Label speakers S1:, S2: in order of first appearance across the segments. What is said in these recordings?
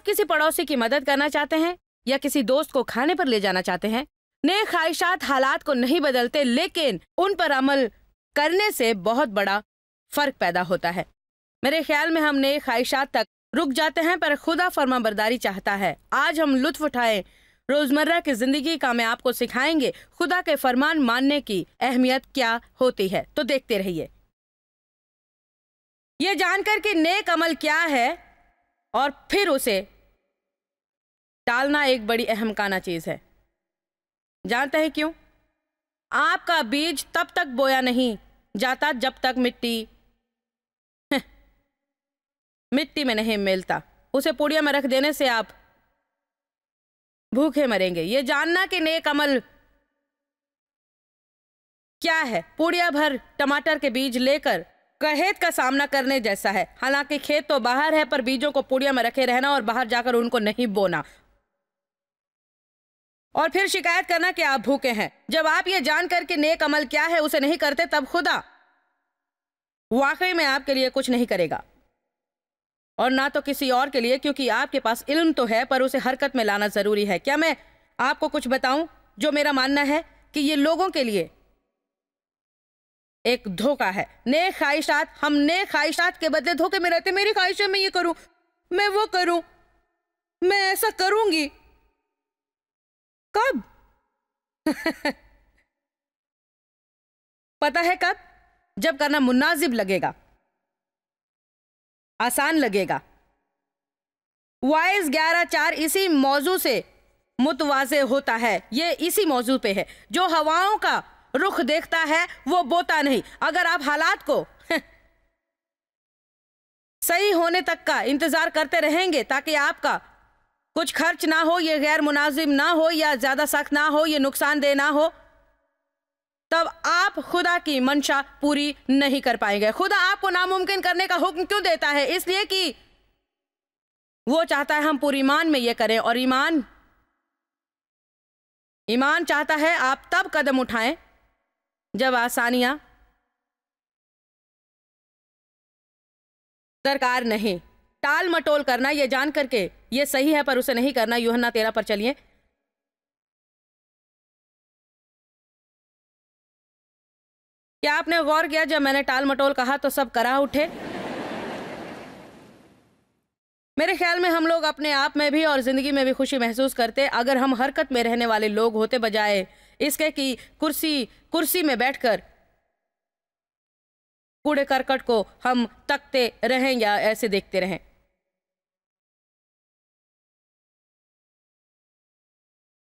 S1: आप किसी पड़ोसी की मदद करना चाहते हैं या किसी दोस्त को खाने पर ले जाना चाहते हैं, नए ख्वाहिशात हालात को नहीं बदलते, लेकिन उन पर अमल करने से बहुत बड़ा फ़र्क पैदा होता है। मेरे ख्याल में हम नेक ख्वाहिशात तक रुक जाते हैं, पर खुदा फर्मा बरदारी चाहता है। आज हम लुत्फ उठाएँ, रोज़मर्रा की ज़िंदगी का मैं आपको सिखाएँगे, खुदा के फरमान मानने की अहमियत क्या होती है तो देखते रहिए। ये जानकर कि नेक अमल क्या है और फिर उसे डालना एक बड़ी अहम काना चीज़ है। जानते हैं क्यों? आपका बीज तब तक बोया नहीं जाता जब तक मिट्टी मिट्टी में नहीं मिलता। उसे पुड़िया में रख देने से आप भूखे मरेंगे। ये जानना कि नेक अमल क्या है? पुड़िया भर टमाटर के बीज लेकर कहेत का सामना करने जैसा है। हालाँकि खेत तो बाहर है, पर बीजों को पुड़िया में रखे रहना और बाहर जाकर उनको नहीं बोना। और फिर शिकायत करना कि आप भूखे हैं। जब आप ये जानकर कि नेक अमल क्या है, उसे नहीं करते, तब खुदा वाकई में आपके लिए कुछ नहीं करेगा। और ना तो किसी और के लिए, क्योंकि आपके पास इल्म तो है, पर उसे हरकत में लाना ज़रूरी है। क्या मैं आपको कुछ बताऊँ, जो मेरा मानना है कि ये लोगों के लिए एक धोखा है। ने ख्वाहिशात, हम ने ख्वाहिशात के बदले धोखे में रहते, मेरी ख्वाहिश मैं ये करूँ, मैं वो करूँ, मैं ऐसा करूँगी। कब? पता है कब? जब करना मुनाजिब लगेगा। आसान लगेगा। वाइज ग्यारह चार इसी मौजू से मुतवाजे होता है। ये इसी मौजू पे है। जो हवाओं का रुख देखता है, वो बोता नहीं। अगर आप हालात को सही होने तक का इंतज़ार करते रहेंगे, ताकि आपका कुछ खर्च ना हो, ये गैर मुनाजिम ना हो, या ज़्यादा सख्त ना हो, ये नुकसानदेह ना हो, तब आप खुदा की मंशा पूरी नहीं कर पाएँगे। खुदा आपको नामुमकिन करने का हुक्म क्यों देता है? इसलिए कि वो चाहता है हम पूरी ईमान में ये करें, और ईमान ईमान चाहता है आप तब कदम उठाएँ जब आसानियाँ दरकार नहीं। टाल मटोल करना यह जान करके, ये सही है पर उसे नहीं करना। यूहन्ना तेरा पर चलिए। क्या आपने गौर किया, जब मैंने टाल मटोल कहा तो सब करा उठे? मेरे ख्याल में हम लोग अपने आप में भी और ज़िंदगी में भी खुशी महसूस करते, अगर हम हरकत में रहने वाले लोग होते बजाय इसके कि कुर्सी कुर्सी में बैठकर कूड़े करकट को हम तकते रहें या ऐसे देखते रहें।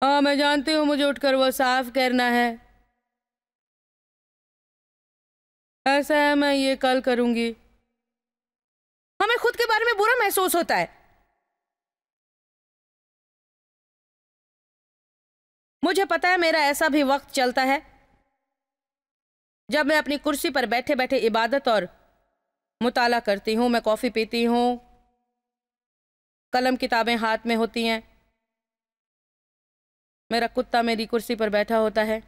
S1: हाँ मैं जानती हूँ मुझे उठकर वो साफ़ करना है। ऐसा है, मैं ये कल करूँगी। हमें खुद के बारे में बुरा महसूस होता है। मुझे पता है मेरा ऐसा भी वक्त चलता है जब मैं अपनी कुर्सी पर बैठे बैठे इबादत और मुताला करती हूँ, मैं कॉफ़ी पीती हूँ, कलम किताबें हाथ में होती हैं। मेरा कुत्ता मेरी कुर्सी पर बैठा होता है।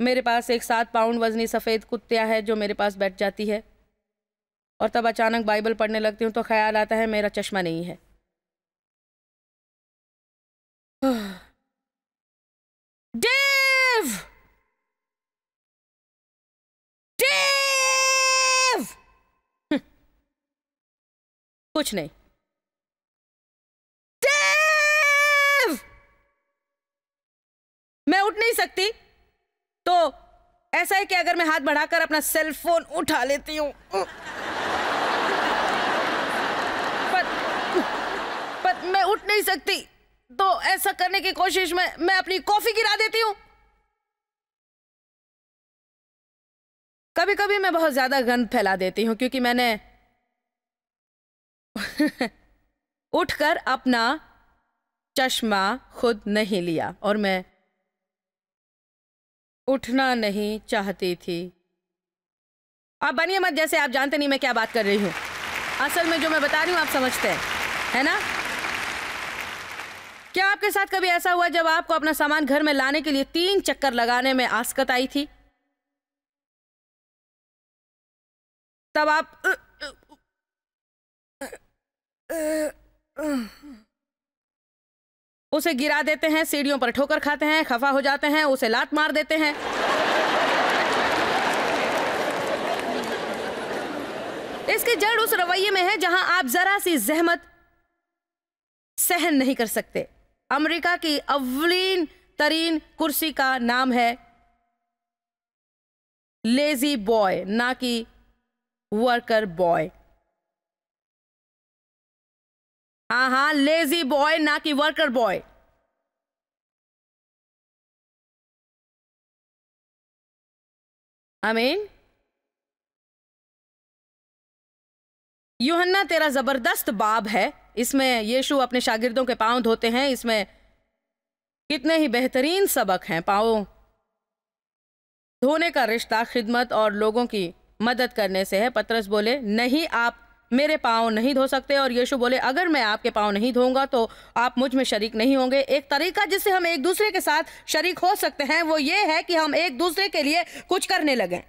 S1: मेरे पास एक सात पाउंड वजनी सफ़ेद कुत्तिया है जो मेरे पास बैठ जाती है। और तब अचानक बाइबल पढ़ने लगती हूँ तो ख्याल आता है मेरा चश्मा नहीं है। कुछ नहीं। डेव मैं उठ नहीं सकती। तो ऐसा है कि अगर मैं हाथ बढ़ाकर अपना सेल फ़ोन उठा लेती हूँ। पर, पर मैं उठ नहीं सकती। तो ऐसा करने की कोशिश में मैं अपनी कॉफ़ी गिरा देती हूँ। कभी कभी मैं बहुत ज़्यादा गंद फैला देती हूँ क्योंकि मैंने उठकर अपना चश्मा खुद नहीं लिया और मैं उठना नहीं चाहती थी। आप बनिए मत जैसे आप जानते नहीं मैं क्या बात कर रही हूँ। असल में जो मैं बता रही हूँ आप समझते हैं, है ना? क्या आपके साथ कभी ऐसा हुआ जब आपको अपना सामान घर में लाने के लिए तीन चक्कर लगाने में आस्कत आई थी? तब आप उसे गिरा देते हैं, सीढ़ियों पर ठोकर खाते हैं, खफा हो जाते हैं, उसे लात मार देते हैं। इसकी जड़ उस रवैये में है जहाँ आप जरा सी जहमत सहन नहीं कर सकते। अमेरिका की अवलीन, तरीन कुर्सी का नाम है लेजी बॉय, ना कि वर्कर बॉय। हाँ हाँ लेजी बॉय ना कि वर्कर बॉय आमीन यूहन्ना, तेरा ज़बरदस्त बाब है। इसमें यीशु अपने शागिर्दों के पाँव धोते हैं। इसमें कितने ही बेहतरीन सबक हैं। पाँव धोने का रिश्ता खिदमत और लोगों की मदद करने से है। पत्रस बोले, नहीं, आप मेरे पाँव नहीं धो सकते और यीशु बोले, अगर मैं आपके पाँव नहीं धोऊँगा तो आप मुझमें शरीक नहीं होंगे। एक तरीका जिससे हम एक दूसरे के साथ शरीक हो सकते हैं, वो ये है कि हम एक दूसरे के लिए कुछ करने लगें।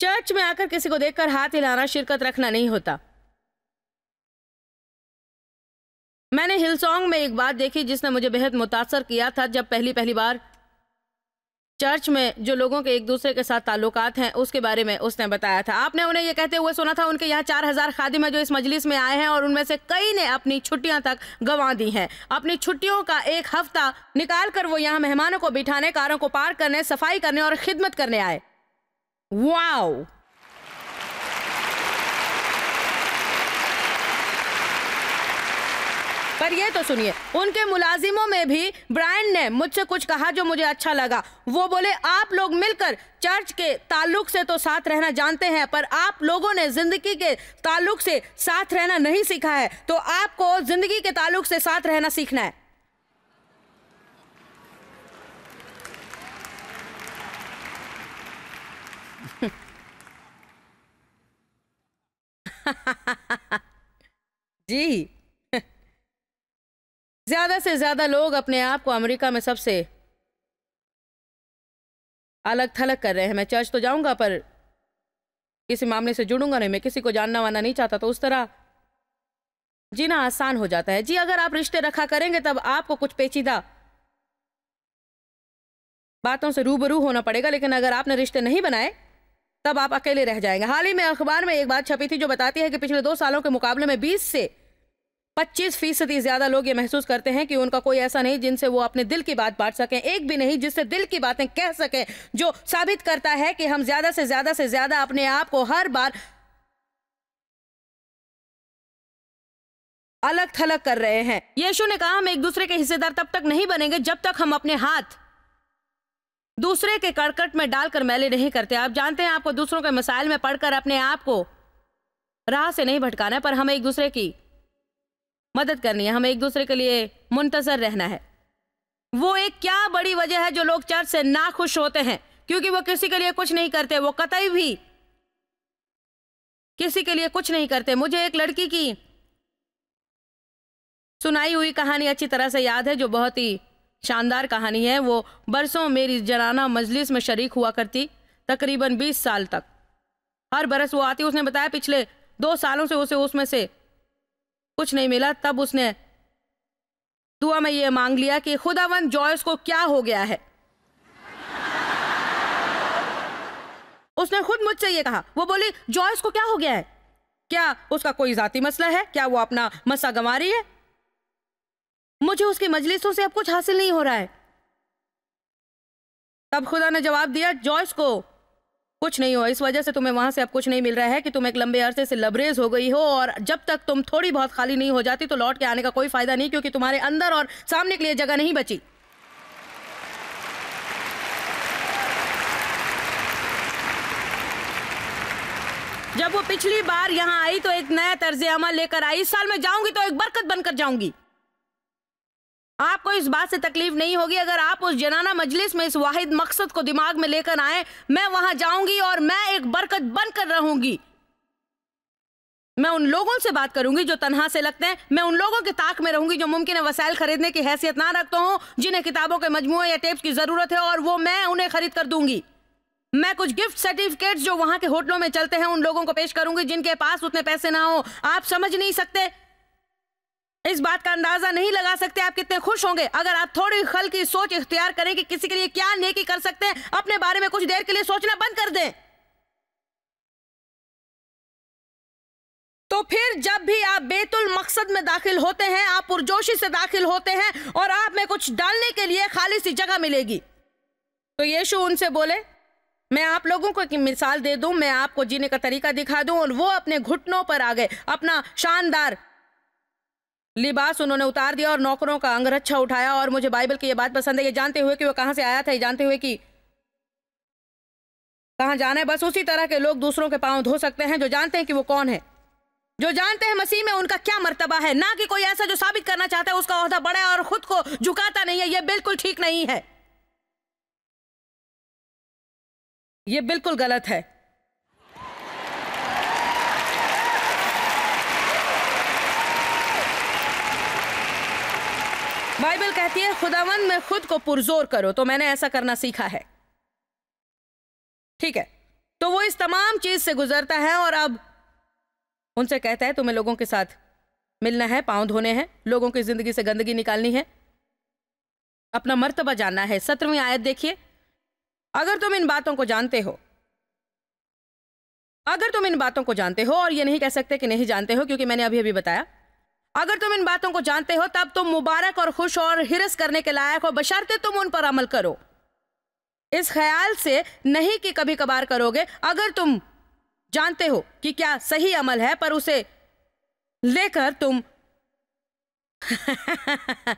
S1: चर्च में आकर किसी को देखकर हाथ हिलाना शिरकत रखना नहीं होता। मैंने हिलसोंग में एक बात देखी जिसने मुझे बेहद मुतासर किया था जब पहली पहली बार चर्च में जो लोगों के एक दूसरे के साथ ताल्लुकात हैं, उसके बारे में उसने बताया था। आपने उन्हें ये कहते हुए सुना था, उनके यहाँ चार हज़ार खादिम है जो इस मजलिस में आए हैं और उनमें से कई ने अपनी छुट्टियाँ तक गंवा दी हैं। अपनी छुट्टियों का एक हफ़्ता निकाल कर वो यहाँ मेहमानों को बिठाने, कारों को पार करने, सफ़ाई करने और खिदमत करने आए। वाओ! पर ये तो सुनिए, उनके मुलाजिमों में भी ब्रायन ने मुझसे कुछ कहा जो मुझे अच्छा लगा। वो बोले, आप लोग मिलकर चर्च के ताल्लुक से तो साथ रहना जानते हैं, पर आप लोगों ने ज़िंदगी के ताल्लुक से साथ रहना नहीं सीखा है तो आपको ज़िंदगी के ताल्लुक से साथ रहना सीखना है। जी। ज़्यादा से ज़्यादा लोग अपने आप को अमेरिका में सबसे अलग थलग कर रहे हैं। मैं चर्च तो जाऊँगा, पर किसी मामले से जुड़ूँगा नहीं। मैं किसी को जानना वाना नहीं चाहता तो उस तरह जीना आसान हो जाता है। जी, अगर आप रिश्ते रखा करेंगे, तब आपको कुछ पेचीदा बातों से रूबरू होना पड़ेगा, लेकिन अगर आपने रिश्ते नहीं बनाए, तब आप अकेले रह जाएँगे। हाल ही में अखबार में एक बात छपी थी, जो बताती है कि पिछले दो सालों के मुकाबले में 20 से 25 फ़ीसदी ज़्यादा लोग ये महसूस करते हैं कि उनका कोई ऐसा नहीं जिनसे वो अपने दिल की बात बांट सकें। एक भी नहीं, जिससे दिल की बातें कह सकें, जो साबित करता है कि हम ज़्यादा से ज़्यादा से ज़्यादा अपने आप को हर बार अलग थलग कर रहे हैं। यीशु ने कहा, हम एक दूसरे के हिस्सेदार तब तक नहीं बनेंगे जब तक हम अपने हाथ दूसरे के कड़कट में डालकर मैले नहीं करते। आप जानते हैं, आपको दूसरों के मसाइल में पढ़कर अपने आप को राह से नहीं भटकाना पर हमें एक दूसरे की मदद करनी है, हमें एक दूसरे के लिए मुंतजर रहना है। वो एक क्या बड़ी वजह है जो लोग चर्च से ना खुश होते हैं? क्योंकि वो किसी के लिए कुछ नहीं करते, वो कतई भी किसी के लिए कुछ नहीं करते। मुझे एक लड़की की सुनाई हुई कहानी अच्छी तरह से याद है, जो बहुत ही शानदार कहानी है। वो बरसों मेरी जनाना मजलिस में शरीक हुआ करती, तकरीबन 20 साल तक। हर बरस वो आती, उसने बताया पिछले दो सालों से उसे उसमें से कुछ नहीं मिला, तब उसने दुआ में ये मांग लिया कि खुदावन जॉयस को क्या हो गया है? उसने खुद मुझसे ये कहा। वो बोली, जॉयस को क्या हो गया है? क्या उसका कोई जाती मसला है? क्या वो अपना मसा गंवा रही है? मुझे उसकी मजलिसों से अब कुछ हासिल नहीं हो रहा है। तब खुदा ने जवाब दिया, जॉयस को कुछ नहीं हुआ इस वजह से तुम्हें वहाँ से अब कुछ नहीं मिल रहा है कि तुम एक लंबे अरसे से लबरेज हो गई हो और जब तक तुम थोड़ी बहुत खाली नहीं हो जाती तो लौट के आने का कोई फ़ायदा नहीं क्योंकि तुम्हारे अंदर और सामने के लिए जगह नहीं बची। जब वो पिछली बार यहाँ आई तो एक नया तर्ज अमल लेकर आई, इस साल मैं जाऊँगी तो एक बरकत बनकर जाऊँगी। आपको इस बात से तकलीफ़ नहीं होगी अगर आप उस जनाना मजलिस में इस वाहिद मकसद को दिमाग में लेकर आए, मैं वहाँ जाऊँगी और मैं एक बरकत बनकर रहूँगी। मैं उन लोगों से बात करूँगी जो तनहा से लगते हैं, मैं उन लोगों के ताक में रहूँगी जो मुमकिन है वसाइल खरीदने की हैसियत ना रखता हूँ, जिन्हें किताबों के मजमू या टेप्स की ज़रूरत है और वो मैं उन्हें खरीद कर दूँगी। मैं कुछ गिफ्ट सर्टिफिकेट्स जो वहाँ के होटलों में चलते हैं उन लोगों को पेश करूँगी जिनके पास उतने पैसे ना हो। आप समझ नहीं सकते इस बात का अंदाज़ा नहीं लगा सकते आप कितने खुश होंगे। अगर आप थोड़ी खल की सोच इख्तियार करें कि किसी के लिए क्या नेकी कर सकते हैं, अपने बारे में कुछ देर के लिए सोचना बंद कर दें। तो फिर जब भी आप बेतुल मकसद में दाखिल होते हैं, आप पुरजोशी से दाखिल होते हैं और आप में कुछ डालने के लिए खाली सी जगह मिलेगी। तो यीशु उनसे बोले, मैं आप लोगों को एक मिसाल दे दूँ, मैं आपको जीने का तरीका दिखा दूँ। और वो अपने घुटनों पर आ गए, अपना शानदार लिबास उन्होंने उतार दिया और नौकरों का अंगरच्छा उठाया और मुझे बाइबल की ये बात पसंद है। ये जानते हुए कि वो कहाँ से आया था, ये जानते हुए कि कहाँ जाना है। बस उसी तरह के लोग दूसरों के पाँव धो सकते हैं, जो जानते हैं कि वो कौन है। जो जानते हैं मसीह में उनका क्या मर्तबा है। ना कि कोई ऐसा जो साबित करना चाहता है, उसका अहदा बड़ा है और खुद को झुकाता नहीं है। यह बिल्कुल ठीक नहीं है। यह बिल्कुल गलत है। बाइबल कहती है, खुदावंद, में खुद को पुरजोर करो। तो मैंने ऐसा करना सीखा है। ठीक है? तो वो इस तमाम चीज़ से गुजरता है और अब उनसे कहता है, तुम्हें लोगों के साथ मिलना है, पाँव धोने हैं, लोगों की ज़िंदगी से गंदगी निकालनी है। अपना मर्तबा जानना है। सत्रहवीं आयत देखिए। अगर तुम इन बातों को जानते हो, अगर तुम इन बातों को जानते हो, और ये नहीं कह सकते कि नहीं जानते हो, क्योंकि मैंने अभी अभी बताया अगर तुम इन बातों को जानते हो, तब तुम मुबारक और खुश और हिरस करने के लायक हो। बशर्ते तुम उन पर अमल करो। इस ख्याल से नहीं कि कभी कभार करोगे। अगर तुम जानते हो कि क्या सही अमल है, पर उसे लेकर तुम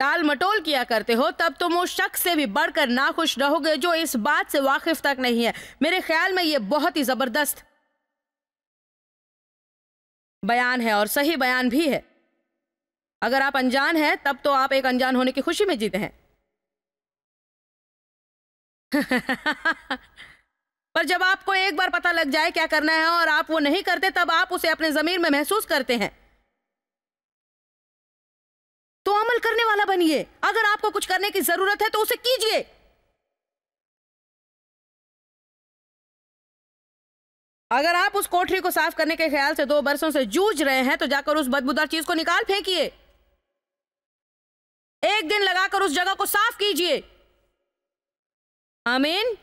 S1: टाल मटोल किया करते हो, तब तुम उस शख्स से भी बढ़कर नाखुश रहोगे, जो इस बात से वाकिफ तक नहीं है। मेरे ख्याल में यह बहुत ही ज़बरदस्त बयान है और सही बयान भी है। अगर आप अनजान हैं, तब तो आप एक अनजान होने की खुशी में जीते हैं। पर जब आपको एक बार पता लग जाए क्या करना है और आप वो नहीं करते, तब आप उसे अपने जमीर में महसूस करते हैं। तो अमल करने वाला बनिए। अगर आपको कुछ करने की ज़रूरत है तो उसे कीजिए। अगर आप उस कोठरी को साफ़ करने के ख्याल से दो बरसों से जूझ रहे हैं तो जाकर उस बदबूदार चीज़ को निकाल फेंकिए। एक दिन लगाकर उस जगह को साफ़ कीजिए। आमीन।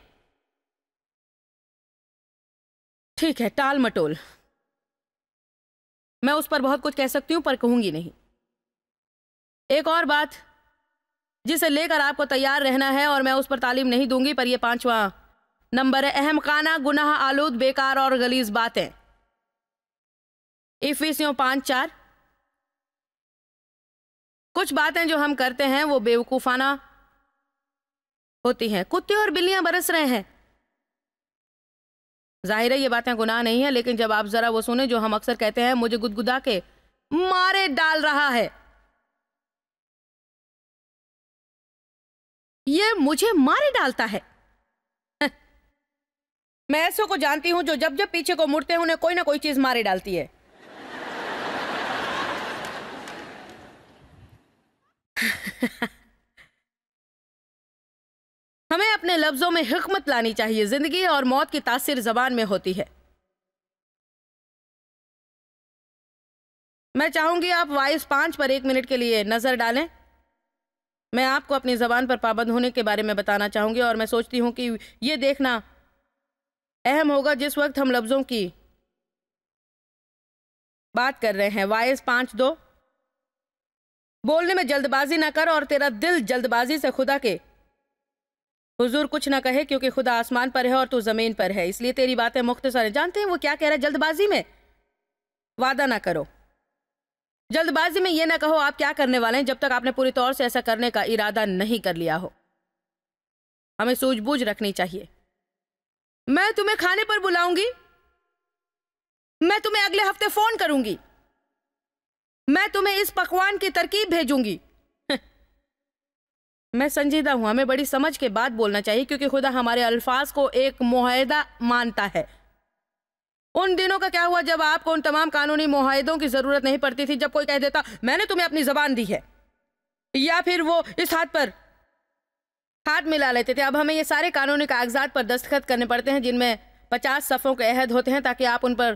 S1: ठीक है टाल मटोल मैं उस पर बहुत कुछ कह सकती हूँ, पर कहूँगी नहीं। एक और बात, जिसे लेकर आपको तैयार रहना है और मैं उस पर तालीम नहीं दूँगी, पर यह पांचवा नंबर अहम खाना, गुनाह, आलूद, बेकार और गलीज बातें। इफिसियों पाँच, चार। कुछ बातें जो हम करते हैं, वो बेवकूफाना होती हैं। कुत्ते और बिल्लियाँ बरस रहे हैं। ज़ाहिर है, ये बातें गुनाह नहीं है, लेकिन जब आप जरा वो सुने जो हम अक्सर कहते हैं, मुझे गुदगुदा के मारे डाल रहा है। ये मुझे मारे डालता है। मैं ऐसों को जानती हूँ जो जब जब पीछे को मुड़ते हैं, उन्हें कोई ना कोई चीज़ मारे डालती है। हमें अपने लफ्जों में हिकमत लानी चाहिए। ज़िंदगी और मौत की तासीर जबान में होती है। मैं चाहूँगी आप वाइस पाँच पर एक मिनट के लिए नज़र डालें। मैं आपको अपनी जबान पर पाबंद होने के बारे में बताना चाहूँगी और मैं सोचती हूँ कि यह देखना अहम होगा जिस वक्त हम लफ्जों की बात कर रहे हैं। वायस पाँच दो। बोलने में जल्दबाजी ना कर और तेरा दिल जल्दबाजी से खुदा के हुजूर कुछ ना कहे, क्योंकि खुदा आसमान पर है और तू ज़मीन पर है। इसलिए तेरी बातें मुख्तसर जानते हैं वो क्या कह रहा है? जल्दबाजी में वादा ना करो। जल्दबाजी में ये ना कहो, आप क्या करने वाले हैं जब तक आपने पूरी तौर से ऐसा करने का इरादा नहीं कर लिया हो। हमें सूझबूझ रखनी चाहिए। मैं तुम्हें खाने पर बुलाऊँगी। मैं तुम्हें अगले हफ़्ते फ़ोन करूँगी। मैं तुम्हें इस पकवान की तरकीब भेजूँगी। मैं संजीदा हूँ हमें बड़ी समझ के बाद बोलना चाहिए, क्योंकि खुदा हमारे अल्फाज को एक मुहिदा मानता है। उन दिनों का क्या हुआ जब आपको उन तमाम कानूनी मुहिदों की ज़रूरत नहीं पड़ती थी, जब कोई कह देता, मैंने तुम्हें अपनी जबान दी है। या फिर वो इस हाथ पर हाथ मिला लेते थे। अब हमें ये सारे कानूनी कागजात पर दस्तखत करने पड़ते हैं, जिनमें पचास सफ़ों के अहद होते हैं, ताकि आप उन पर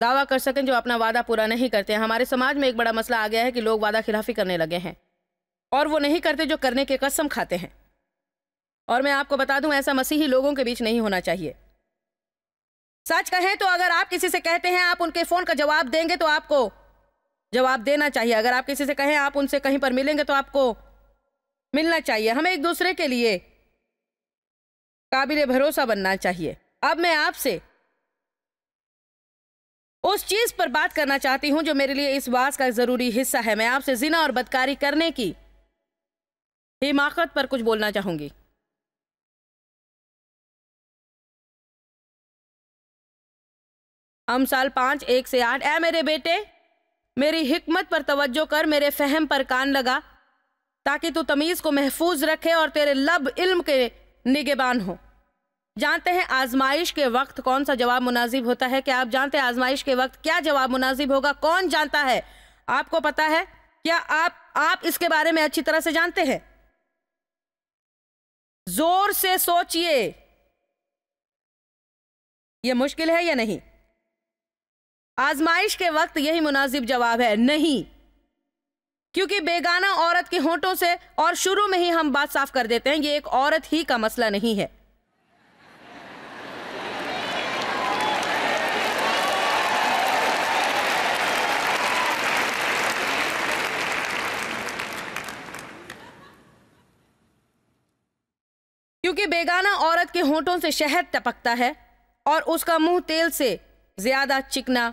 S1: दावा कर सकें जो अपना वादा पूरा नहीं करते हैं। हमारे समाज में एक बड़ा मसला आ गया है कि लोग वादा खिलाफी करने लगे हैं, और वो नहीं करते जो करने के कसम खाते हैं। और मैं आपको बता दूँ, ऐसा मसीही लोगों के बीच नहीं होना चाहिए। सच कहें तो अगर आप किसी से कहते हैं, आप उनके फ़ोन का जवाब देंगे तो आपको जवाब देना चाहिए। अगर आप किसी से कहें, आप उनसे कहीं पर मिलेंगे तो आपको मिलना चाहिए, हमें एक दूसरे के लिए काबिल भरोसा बनना चाहिए। अब मैं आपसे उस चीज़ पर बात करना चाहती हूँ जो मेरे लिए इस बात का ज़रूरी हिस्सा है। मैं आपसे जिना और बदकारी करने की हिमाकत पर कुछ बोलना चाहूँगी। हम साल पाँच, एक से आठ ए मेरे बेटे, मेरी हिकमत पर तवज्जो कर, मेरे फहम पर कान लगा। ताकि तू तमीज को महफूज रखे और तेरे लब इल्म के निगेबान हो। जानते हैं आजमाइश के वक्त कौन सा जवाब मुनाजिब होता है? क्या आप जानते हैं आजमाइश के वक्त क्या जवाब मुनाजिब होगा? कौन जानता है? आपको पता है? क्या आप आप इसके बारे में अच्छी तरह से जानते हैं? ज़ोर से सोचिए। यह मुश्किल है या नहीं? आजमाइश के वक्त यही मुनासिब जवाब है, नहीं। क्योंकि बेगाना औरत के होठों से और शुरू में ही हम बात साफ़ कर देते हैं, ये एक औरत ही का मसला नहीं है। क्योंकि बेगाना औरत के होठों से शहद टपकता है और उसका मुँह तेल से ज़्यादा चिकना,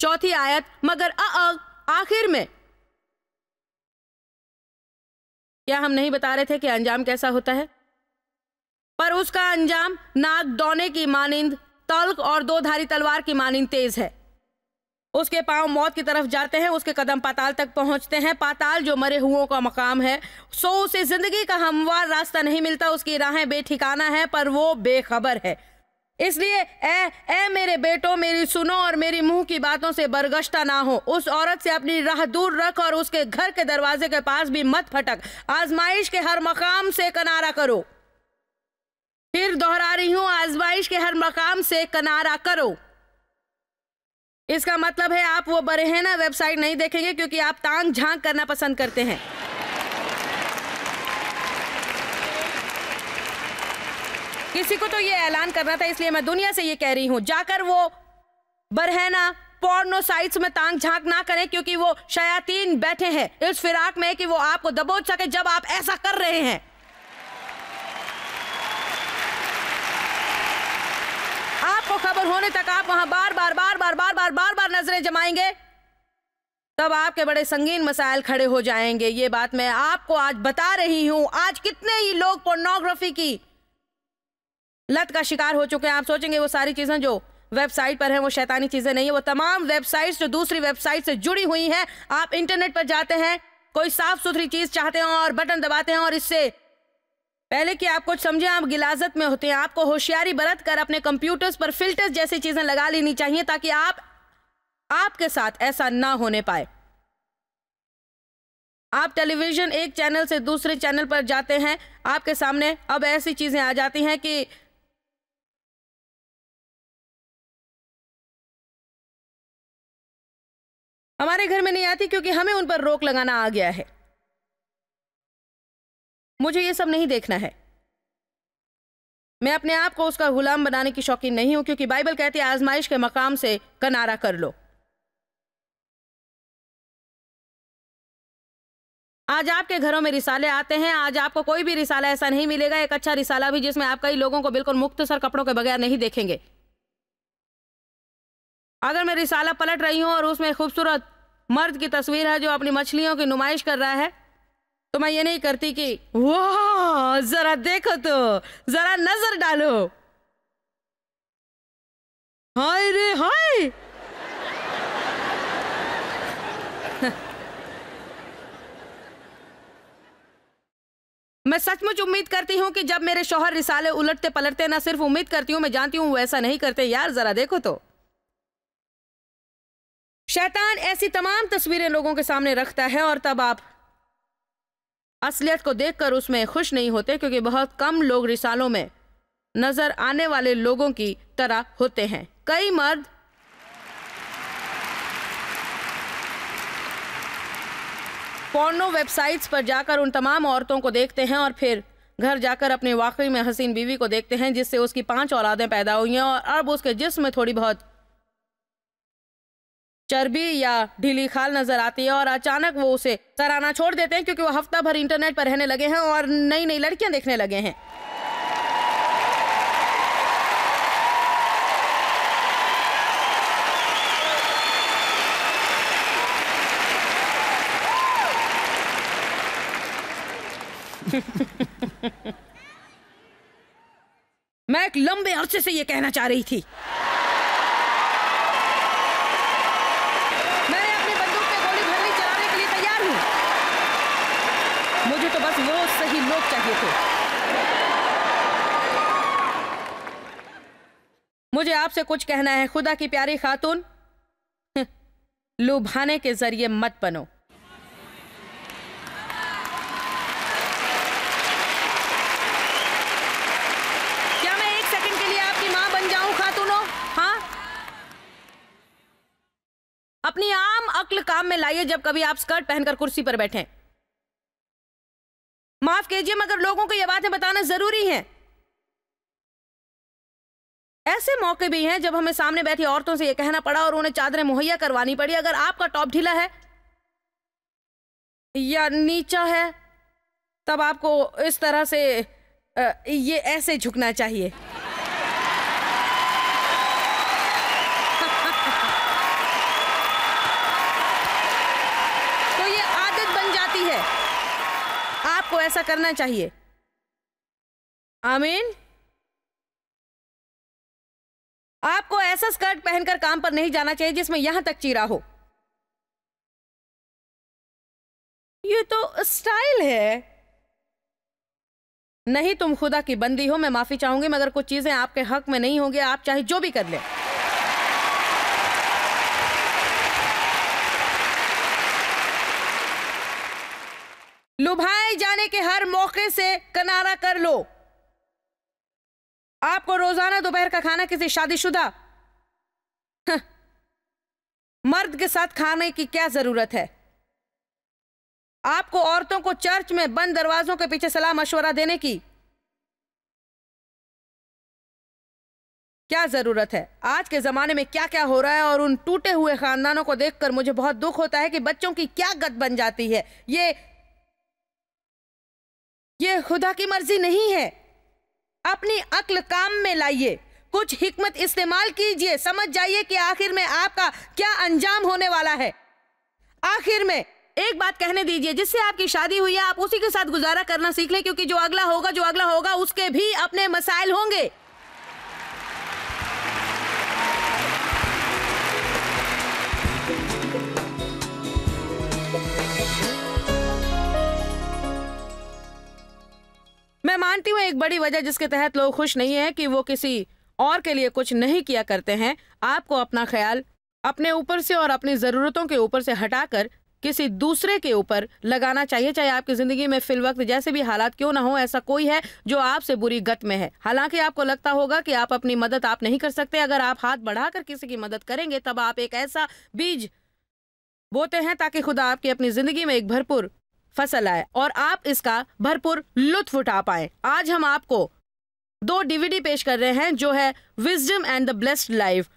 S1: चौथी आयत, मगर आखिर में क्या हम नहीं बता रहे थे कि अंजाम कैसा होता है? पर उसका अंजाम नाक डोने की मानिंद तल्क और दो धारी तलवार की मानिंद तेज है। उसके पाँव मौत की तरफ़ जाते हैं, उसके कदम पाताल तक पहुँचते हैं। पाताल जो मरे हुओं का मकाम है, सो उसे ज़िंदगी का हमवार रास्ता नहीं मिलता, उसकी राहें बेठिकाना है, पर वो बेखबर है। इसलिए ए ए मेरे बेटो, मेरी सुनो और मेरी मुँह की बातों से बरगश्ता ना हो। उस औरत से अपनी राह दूर रख और उसके घर के दरवाजे के पास भी मत फटक। आजमाइश के हर मकाम से कनारा करो। फिर दोहरा रही हूँ, आजमाइश के हर मकाम से कनारा करो। इसका मतलब है, आप वो बड़े हैं ना, वेबसाइट नहीं देखेंगे क्योंकि आप तांग झाँक करना पसंद करते हैं। किसी को तो ये ऐलान करना था, इसलिए मैं दुनिया से ये कह रही हूँ। जाकर वो बरहना पोर्नो साइट्स में तांग झाँक ना करें, क्योंकि वो शयातीन बैठे हैं। इस फिराक में कि वो आपको दबोच सके जब आप ऐसा कर रहे हैं। आपको खबर होने तक आप वहाँ बार बार बार बार बार बार बार बार नज़रें जमाएँगे, तब आपके बड़े संगीन मसाइल खड़े हो जाएँगे। ये बात मैं आपको आज बता रही हूँ। आज कितने ही लोग पोर्नोग्राफी की लत का शिकार हो चुके हैं। आप सोचेंगे वो सारी चीज़ें जो वेबसाइट पर है, वो शैतानी चीज़ें नहीं है। वो तमाम वेबसाइट्स जो दूसरी वेबसाइट से जुड़ी हुई हैं, आप इंटरनेट पर जाते हैं, कोई साफ़ सुथरी चीज़ चाहते हैं और बटन दबाते हैं और इससे पहले कि आप कुछ समझे, आप गिलाजत में होते हैं। आपको होशियारी बरत कर अपने कंप्यूटर्स पर फिल्टर्स जैसी चीज़ें लगा लेनी चाहिए ताकि आप, आपके साथ ऐसा ना होने पाए। आप टेलीविज़न एक चैनल से दूसरे चैनल पर जाते हैं, आपके सामने अब ऐसी चीज़ें आ जाती हैं कि हमारे घर में नहीं आती क्योंकि हमें उन पर रोक लगाना आ गया है। मुझे ये सब नहीं देखना है। मैं अपने आप को उसका गुलाम बनाने की शौकीन नहीं हूँ क्योंकि बाइबल कहती है, आजमाइश के मकाम से कनारा कर लो। आज आपके घरों में रिसाले आते हैं, आज आपको कोई भी रिसाला ऐसा नहीं मिलेगा, एक अच्छा रिसाला भी जिसमें आप कई लोगों को बिल्कुल मुख्तसर कपड़ों के बगैर नहीं देखेंगे। अगर मैं रिसाला पलट रही हूँ और उसमें खूबसूरत मर्द की तस्वीर है जो अपनी मछलियों की नुमाइश कर रहा है तो मैं ये नहीं करती कि, वाह, जरा देखो तो जरा नज़र डालो। हाय रे, हाय! मैं सचमुच उम्मीद करती हूँ कि जब मेरे शोहर रिसाले उलटते पलटते ना सिर्फ़ उम्मीद करती हूँ, मैं जानती हूँ वो ऐसा नहीं करते। यार, जरा देखो तो। शैतान ऐसी तमाम तस्वीरें लोगों के सामने रखता है और तब आप असलियत को देखकर उसमें खुश नहीं होते, क्योंकि बहुत कम लोग रिसालों में नज़र आने वाले लोगों की तरह होते हैं। कई मर्द पोर्नो वेबसाइट्स पर जाकर उन तमाम औरतों को देखते हैं और फिर घर जाकर अपने वाकई में हसीन बीवी को देखते हैं, जिससे उसकी पाँच औलादें पैदा हुई हैं और अब उसके जिस्म में थोड़ी बहुत चर्बी या ढीली खाल नज़र आती है और अचानक वो उसे सराहना छोड़ देते हैं क्योंकि वो हफ़्ता भर इंटरनेट पर रहने लगे हैं और नई नई लड़कियाँ देखने लगे हैं। मैं एक लंबे अरसे से ये कहना चाह रही थी मैंने अपनी बंदूक पे गोली भरनी चलाने के लिए तैयार हूँ मुझे तो बस वो सही लोग चाहिए थे मुझे आपसे कुछ कहना है, खुदा की प्यारी खातून। लुभाने के ज़रिए मत बनो। क्या मैं एक सेकंड के लिए आपकी माँ बन जाऊँ, खातूनों? हाँ? अपनी आम अक्ल काम में लाइए जब कभी आप स्कर्ट पहनकर कुर्सी पर बैठे। माफ़ कीजिए, मगर लोगों को यह बातें बताना ज़रूरी है। ऐसे मौके भी हैं जब हमें सामने बैठी औरतों से यह कहना पड़ा और उन्हें चादरें मुहैया करवानी पड़ी। अगर आपका टॉप ढीला है या नीचा है, तब आपको इस तरह से ये ऐसे झुकना चाहिए। आपको ऐसा करना चाहिए। आमीन। आपको ऐसा स्कर्ट पहनकर काम पर नहीं जाना चाहिए जिसमें यहाँ तक चीरा हो। ये तो स्टाइल है। नहीं तुम खुदा की बंदी हो, मैं माफ़ी चाहूँगी, मगर कुछ चीज़ें आपके हक में नहीं होंगे, आप चाहे जो भी कर ले। लुभाए जाने के हर मौके से किनारा कर लो। आपको रोज़ाना दोपहर का खाना किसी शादीशुदा मर्द के साथ खाने की क्या ज़रूरत है? आपको औरतों को चर्च में बंद दरवाजों के पीछे सलाह मशवरा देने की क्या ज़रूरत है? आज के जमाने में क्या क्या हो रहा है और उन टूटे हुए खानदानों को देखकर मुझे बहुत दुख होता है कि बच्चों की क्या गत बन जाती है। ये खुदा की मर्ज़ी नहीं है। अपनी अक्ल काम में लाइए। कुछ हिकमत इस्तेमाल कीजिए। समझ जाइए कि आखिर में आपका क्या अंजाम होने वाला है। आखिर में एक बात कहने दीजिए, जिससे आपकी शादी हुई है, आप उसी के साथ गुजारा करना सीख लें, क्योंकि जो अगला होगा, जो अगला होगा, उसके भी अपने मसाइल होंगे। मानती हूँ एक बड़ी वजह जिसके तहत लोग खुश नहीं है कि वो किसी और के लिए कुछ नहीं किया करते हैं। आपको अपना ख्याल अपने ऊपर से और अपनी ज़रूरतों के ऊपर से हटाकर किसी दूसरे के ऊपर लगाना चाहिए, चाहे आपकी ज़िंदगी में फिल वक्त जैसे भी हालात क्यों ना हो, ऐसा कोई है जो आपसे बुरी गत में है। हालाँकि आपको लगता होगा कि आप अपनी मदद आप नहीं कर सकते। अगर आप हाथ बढ़ाकर किसी की मदद करेंगे, तब आप एक ऐसा बीज बोते हैं ताकि खुदा आपकी अपनी ज़िंदगी में एक भरपूर फ़सल आए और आप इसका भरपूर लुत्फ उठा पाए। आज हम आपको दो डीवीडी पेश कर रहे हैं, जो है wisdom and the blessed life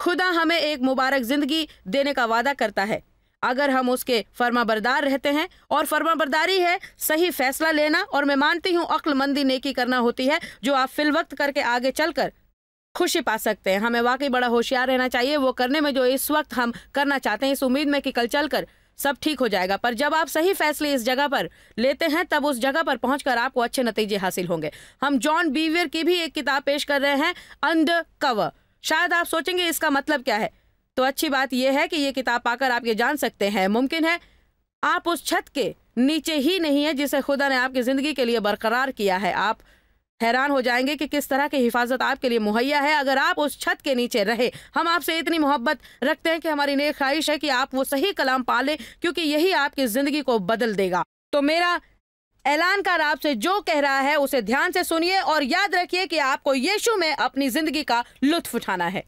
S1: खुदा हमें एक मुबारक ज़िंदगी देने का वादा करता है। अगर हम उसके फर्माबरदार रहते हैं, और फर्माबरदारी है सही फैसला लेना, और मैं मानती हूँ अक्लमंदी नेकी करना होती है, जो आप फिल वक्त करके आगे चलकर खुशी पा सकते हैं। हमें वाकई बड़ा होशियार रहना चाहिए, वो करने में जो इस वक्त हम करना चाहते हैं। इस उम्मीद में कि कल चलकर सब ठीक हो जाएगा। पर जब आप सही फैसले इस जगह पर लेते हैं, तब उस जगह पर पहुंचकर आपको अच्छे नतीजे हासिल होंगे। हम जॉन बीवियर की भी एक किताब पेश कर रहे हैं अंडर कवर शायद आप सोचेंगे, इसका मतलब क्या है? तो अच्छी बात यह है कि ये किताब पाकर आप ये जान सकते हैं। मुमकिन है, आप उस छत के नीचे ही नहीं है जिसे खुदा ने आपकी ज़िंदगी के लिए बरकरार किया है। आप हैरान हो जाएँगे कि किस तरह की हिफाजत आपके लिए मुहैया है। अगर आप उस छत के नीचे रहे, हम आपसे इतनी मोहब्बत रखते हैं कि हमारी नेक ख्वाहिश है कि आप वो सही कलाम पालें क्योंकि यही आपकी ज़िंदगी को बदल देगा। तो मेरा ऐलानकार आपसे जो कह रहा है, उसे ध्यान से सुनिए और याद रखिए कि आपको यीशु में अपनी ज़िंदगी का लुत्फ उठाना है।